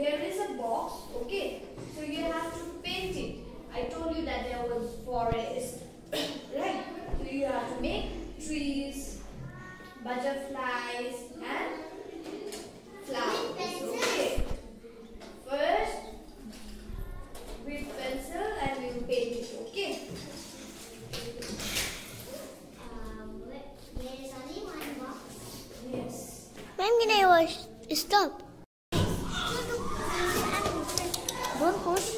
here is a box, okay? So you have to paint it. I told you that there was forest, right? So you have to make trees, butterflies and flowers, okay? First, with pencil and we will paint it, okay? Um, there is only one box. Yes. Ma'am, can I wash? Stop. Don't push.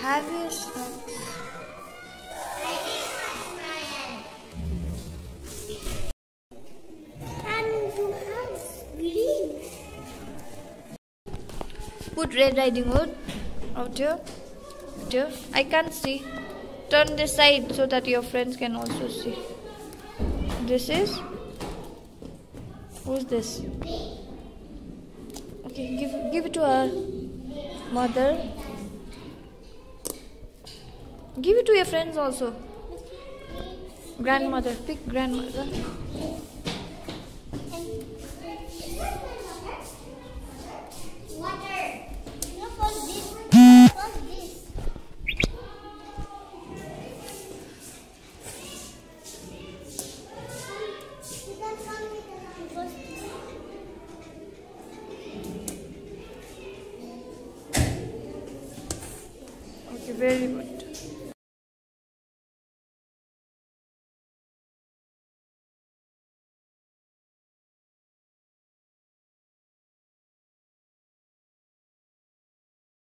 Have you Put Red Riding Hood out here. Out here. I can't see. Turn this side so that your friends can also see. This is. Who's this? Okay, give give it to our mother. Give it to your friends also. Grandmother. Pick grandmother. Okay, very good.